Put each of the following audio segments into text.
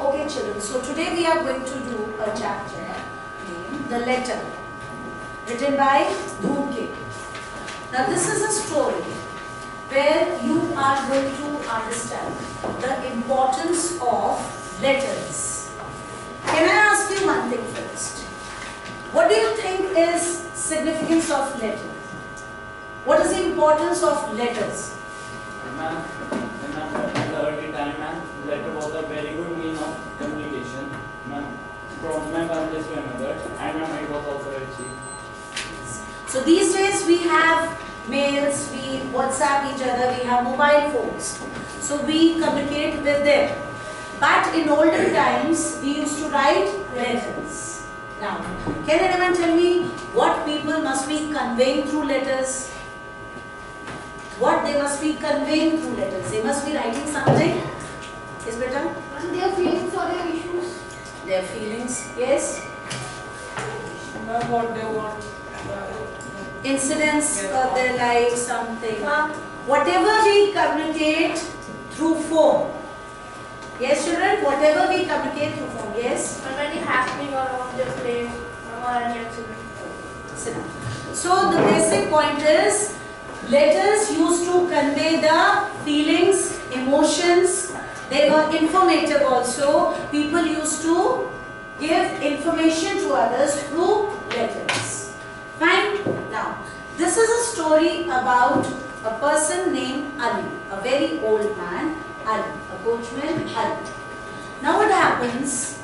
Okay children, so today we are going to do a chapter named The Letter written by Dhumketu. Now this is a story where you are going to understand the importance of letters. Can I ask you one thing first? What do you think is significance of letters? What is the importance of letters? The early letter was a very good mean of communication. From my family to another, and ma'am, it was also very cheap. So these days we have mails, we WhatsApp each other, we have mobile phones. So we communicate with them. But in olden times, we used to write letters. Now, can anyone tell me what people must be conveying through letters? What they must be conveying through letters? They must be writing something. Is better? And their feelings or their issues. Their feelings, yes. Ma'am, what they want. Incidents of their life, something. Ma'am, Whatever we communicate through phone. Yes, children, whatever we communicate through phone. Yes? when any happening or on their play or any accident. Sit. So the basic point is letters used to convey the feelings, emotions. They were informative also. People used to give information to others through letters. Fine? Now, this is a story about a person named Ali, a very old man, Ali, a coachman, Ali. Now what happens?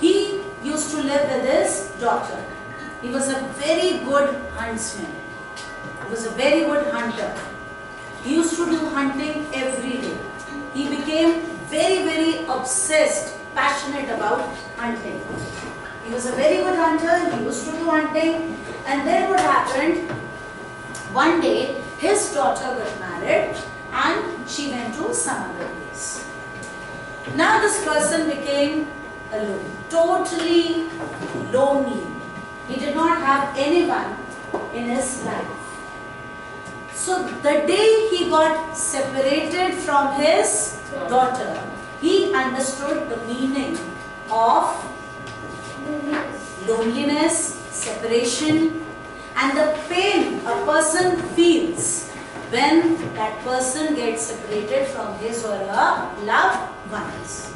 He used to live with his daughter. He was a very good huntsman. He was a very good hunter. He used to do hunting every day. He became very, very obsessed, passionate about hunting. He was a very good hunter. He used to do hunting. And then what happened? One day, his daughter got married and she went to some other place. Now this person became alone, totally lonely. He did not have anyone in his life. So the day he got separated from his daughter, understood the meaning of loneliness, separation, and the pain a person feels when that person gets separated from his or her loved ones.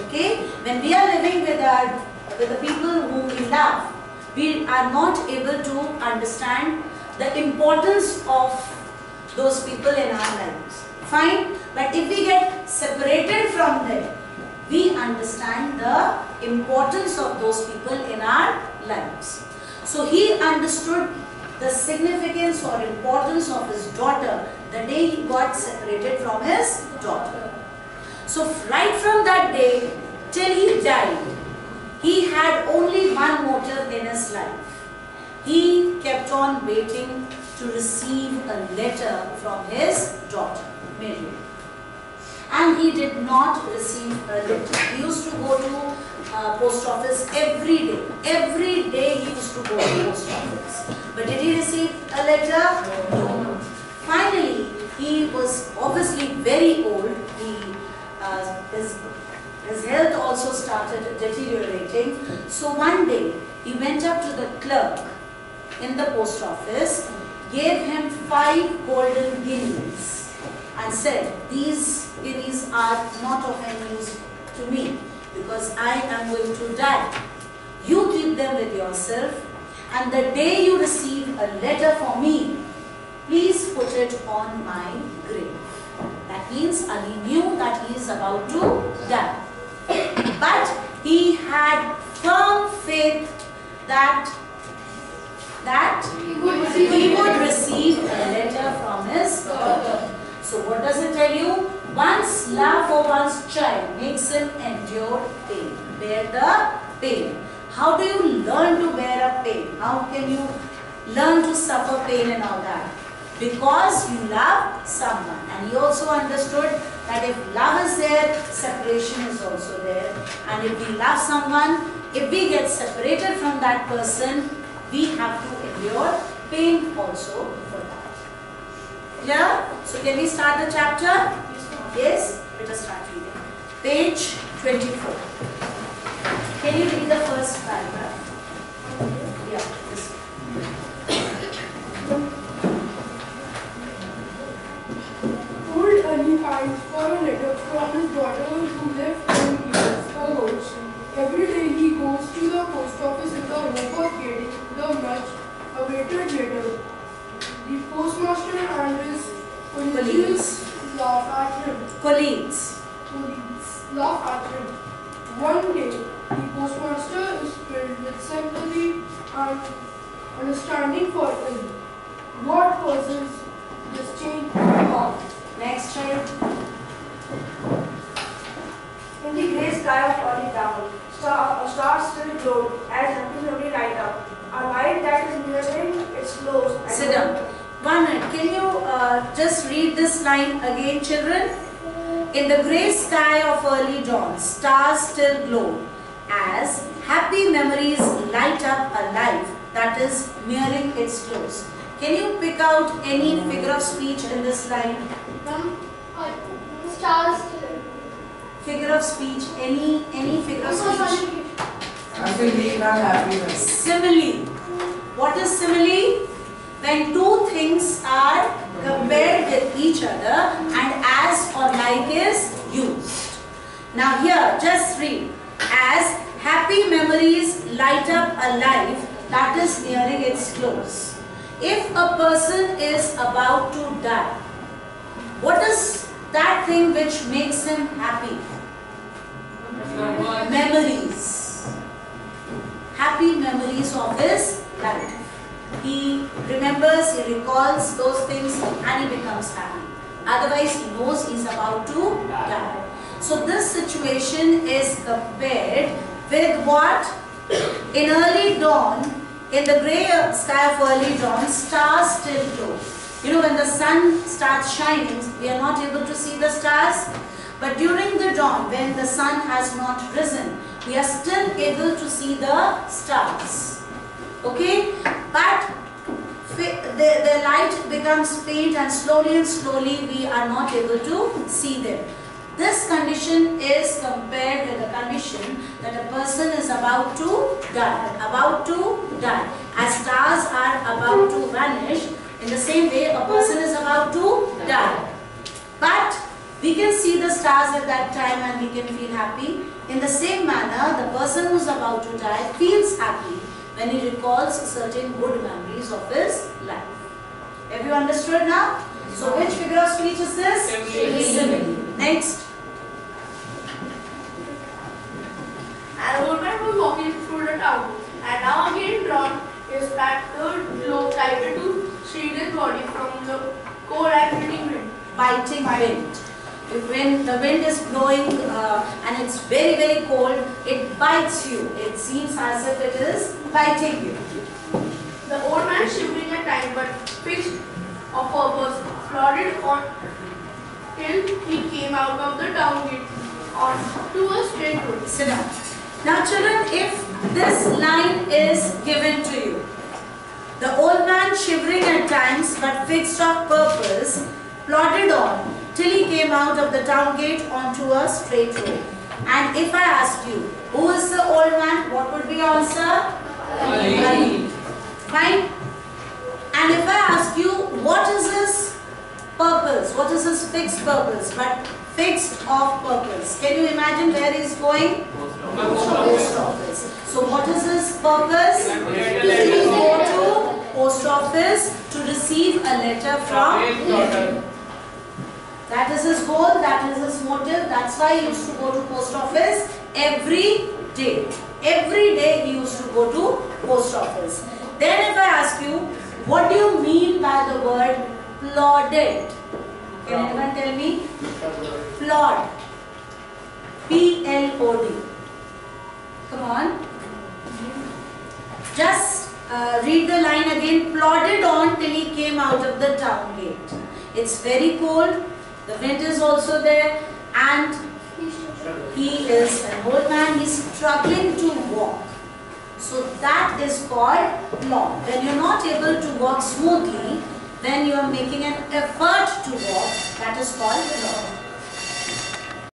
Okay? When we are living with our with the people whom we love, we are not able to understand the importance of those people in our lives. Fine? But if we get separated from them, we understand the importance of those people in our lives. So he understood the significance or importance of his daughter the day he got separated from his daughter. So right from that day till he died, he had only one motive in his life. He kept on waiting to receive a letter from his. He did not receive a letter. He used to go to uh, post office every day. Every day he used to go to post office. But did he receive a letter? No. Finally, he was obviously very old. He, uh, his, his health also started deteriorating. So one day, he went up to the clerk in the post office, gave him five golden guineas and said, these guineas are not of any use to me because I am going to die. You keep them with yourself and the day you receive a letter from me, please put it on my grave. That means Ali knew that he is about to die. But he had firm faith that that He would he So what does it tell you? One's love for one's child makes him endure pain, bear the pain. How do you learn to bear a pain? How can you learn to suffer pain and all that? Because you love someone. And he also understood that if love is there, separation is also there. And if we love someone, if we get separated from that person, we have to endure pain also Clear? So can we start the chapter? Yes? Let us start reading. Page 24. Can you read the first paragraph? Understanding for him. What causes this change heart? Next child. In the grey sky of early dawn, star, a star still glowed as memory light up. A light that is nearing its close. Sit down. One minute. Can you uh, just read this line again, children? In the grey sky of early dawn, stars still glow as happy memories light up a life that is nearing its close. Can you pick out any figure of speech in this line? Ma'am, stars. Figure of speech, any any figure of speech? Happy being and happiness. Simile. What is simile? When two things are compared with each other and as or like is used. Now here, just read. As happy memories light up a life that is nearing its close. If a person is about to die, what is that thing which makes him happy? Memories happy memories of his life. He remembers, he recalls those things and he becomes happy. Otherwise, he knows he's about to die. So this situation is compared with what? In early dawn, in the grey sky of early dawn, stars still glow. You know, when the sun starts shining, we are not able to see the stars. But during the dawn, when the sun has not risen, we are still able to see the stars. Okay? But the, the light becomes faint and slowly and slowly we are not able to see them. This condition is compared with the condition that a person is about to die. About to die. As stars are about to vanish, in the same way a person is about to die. But we can see the stars at that time and we can feel happy. In the same manner, the person who is about to die feels happy when he recalls certain good memories of his life. Have you understood now? So which figure of speech is this? Simile. Next. Biting wind. Biting wind. If When the wind is blowing uh, and it's very very cold, it bites you. It seems as if it is biting you. The old man shivering at times but fixed of purpose, plodded on till he came out of the town gate on to a straight road. Sit down. Now children, if this line is given to you, the old man shivering at times but fixed of purpose, plodded on till he came out of the town gate onto a straight road. And if I ask you, who is the old man, what would be your answer? Ali. Fine. And if I ask you, what is his purpose? What is his fixed purpose? But fixed of purpose. Can you imagine where he's going? Post office. So what is his purpose? He will go to post office to receive a letter from. That is his goal, that is his motive. That's why he used to go to post office every day. Every day he used to go to post office. Then if I ask you, what do you mean by the word plodded? Can anyone tell me? Plod. P-L-O-D. Come on. Just uh, read the line again. Plodded on till he came out of the town gate. It's very cold. The wind is also there. And he is an old man. He's struggling to walk. So that is called plod. When you're not able to walk smoothly, then you are making an effort to walk. That is called plod.